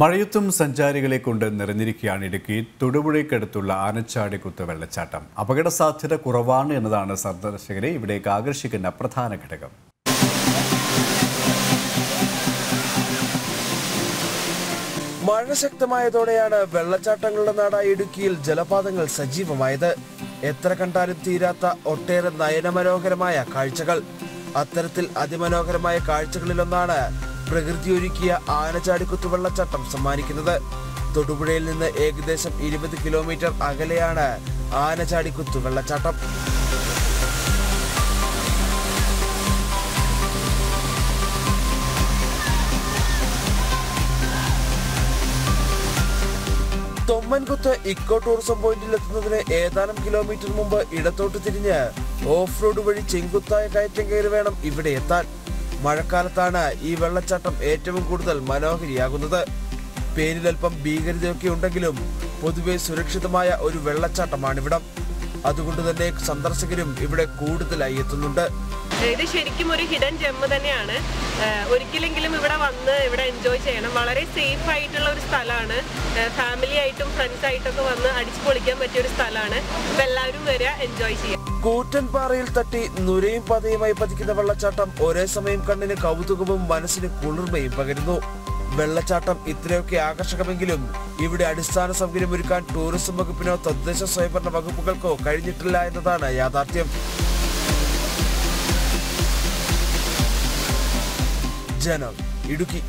മഴയത്തും സഞ്ചാരികളെ കൊണ്ട് നിറഞ്ഞിരിക്കുകയാണ് ഇടുക്കി. തൊടുപുഴയ്ക്കടുത്തുള്ള ആനച്ചാടിക്കുത്ത് വെള്ളച്ചാട്ടം. അപകട സാധ്യത കുറവാണ് എന്നതാണ് സന്ദർശകരെ ഇവിടേക്ക് ആകർഷിക്കുന്ന പ്രധാന ഘടകം. മഴ ശക്തമായതോടെയാണ് വെള്ളച്ചാട്ടങ്ങളുടെ നാടായ ഇടുക്കിയിൽ ജലപാതങ്ങൾ സജീവമായത്. എത്ര കണ്ടാലും തീരാത്ത ഒട്ടേറെ നയനമനോഹരമായ കാഴ്ചകൾ. അത്തരത്തിൽ അതിമനോഹരമായ കാഴ്ചകളിലൊന്നാണ് പ്രകൃതി ഒരുക്കിയ ആനച്ചാടിക്കുത്ത് വെള്ളച്ചാട്ടം സമ്മാനിക്കുന്നത്. തൊടുപുഴയിൽ നിന്ന് ഏകദേശം ഇരുപത് കിലോമീറ്റർ അകലെയാണ് ആനച്ചാടിക്കുത്ത് വെള്ളച്ചാട്ടം തൊമ്മൻകുത്ത് ഇക്കോ ടൂറിസം പോയിന്റിൽ എത്തുന്നതിന് ഏതാനും കിലോമീറ്റർ മുമ്പ് ഇടത്തോട്ട് തിരിഞ്ഞ് ഓഫ് റോഡ് വഴി ചെങ്കുത്തായ കയറ്റം കയറി വേണം ഇവിടെ എത്താൻ. മഴക്കാലത്താണ് ഈ വെള്ളച്ചാട്ടം ഏറ്റവും കൂടുതൽ മനോഹരിയാകുന്നത്. പേരിലൽപ്പം ഭീകരതയൊക്കെ ഉണ്ടെങ്കിലും പൊതുവെ സുരക്ഷിതമായ ഒരു വെള്ളച്ചാട്ടമാണിവിടം. അതുകൊണ്ട് തന്നെ സന്ദർശകരും ഇവിടെ കൂടുതലായി എത്തുന്നുണ്ട്. ഇത് ശരിക്കും ഒരു ഹിഡൻ ജെമ്മ് തന്നെയാണ്. ഒരിക്കലെങ്കിലും ഇവിടെ വന്ന് ഇവിടെ എൻജോയ് ചെയ്യണം. വളരെ സേഫ് ആയിട്ടുള്ള ഒരു സ്ഥലമാണ്. ഫാമിലി ആയിട്ടും ഫ്രണ്ട്സ് ആയിട്ടൊക്കെ വന്ന് അടിച്ചു പൊളിക്കാൻ പറ്റിയ ഒരു സ്ഥലമാണ്. അപ്പൊ എല്ലാവരും വരിക എൻജോയ് ചെയ്യാം കൂറ്റൻ പാറയിൽ തട്ടി നുരയും പതയുമായി പതിക്കുന്ന വെള്ളച്ചാട്ടം ഒരേ സമയം കണ്ണിന് കൗതുകവും മനസ്സിന് കുളിർമയും പകരുന്നു. വെള്ളച്ചാട്ടം ഇത്രയൊക്കെ ആകർഷകമെങ്കിലും ഇവിടെ അടിസ്ഥാന സൗകര്യം ഒരുക്കാൻ ടൂറിസം വകുപ്പിനോ തദ്ദേശ സ്വയംഭരണ വകുപ്പുകൾക്കോ കഴിഞ്ഞിട്ടില്ല എന്നതാണ് യാഥാർത്ഥ്യം. ജനം ഇടുക്കി.